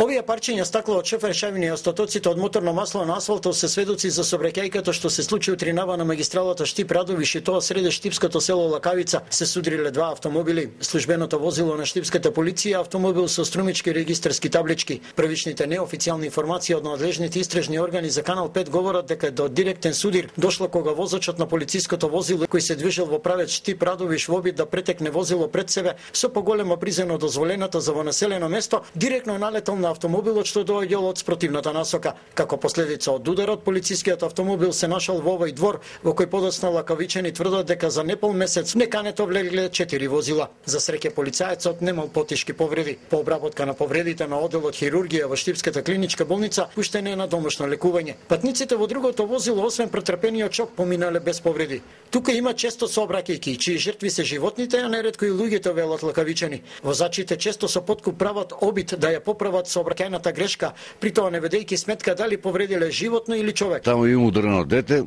Овие парчиња стакло од шефер шавини и остатоците од моторно масло на асфалтот се сведоци за собрекајката што се случи утринава на магистралата Штип Радовиш и тоа среде Штипското село Лакавица се судриле два автомобили. Службеното возило на Штипската полиција автомобил со струмички регистарски таблички. Првичните неофицијални информации од надлежните истражни органи за Канал 5 говорат дека до директен судир дошла кога возачот на полициското возило кој се движел во правец Штип Радовиш во обид да претекне возило пред себе со поголема брзина дозволената за во населено место, директно налетал на автомобилот што доаѓал од спротивната насока. Како последица од ударот, полицискиот автомобил се нашал во овој двор, во кој подоцна лакавичени тврдат дека за непол месец некането влегле четири возила. За среќа полицаецот немал потешки повреди. По обработка на повредите на оделот хирургија во Штипската клиничка болница, уште не е на домашно лекување. Патниците во другото возило, освен претрпениот шок, поминале без повреди. Тука има често сообраќајки, чии жртви се животните, а нередко и луѓето велат лакавичени. Возачите често со подкуп прават обид да ја поправат сообраќајната грешка, при тоа не ведејќи сметка дали повредиле животно или човек. Таму има удрено дете,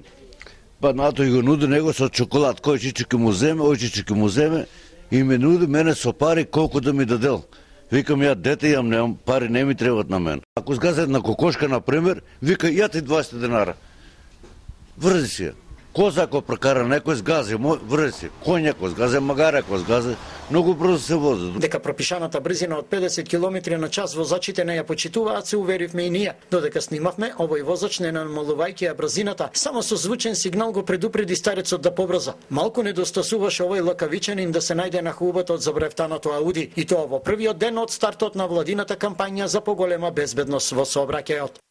па на тој го нуди него со чоколад, кој чички му земе, ој чички му земе, и ме нуди мене со пари колку да ми дадел. Викам ја дете јам немам пари не ми требат на мен. Ако сгазат на кокошка на пример, вика ја ти 20 денара. Врзи си. Коза ако прекара некој сгази, врзи си. Коњ ако сгази, магаре ако сгази, многу брзо се возат. Дека пропишаната брзина од 50 км на час возачите не ја почитуваат, се уверивме и ние. Додека снимавме, овој возач не намалувајќи ја брзината, само со звучен сигнал го предупреди старецот да побрза. Малку недостасуваше овој лакавичанин да се најде на хубата од забревтаното Ауди, и тоа во првиот ден од стартот на владината кампања за поголема безбедност во сообраќајот.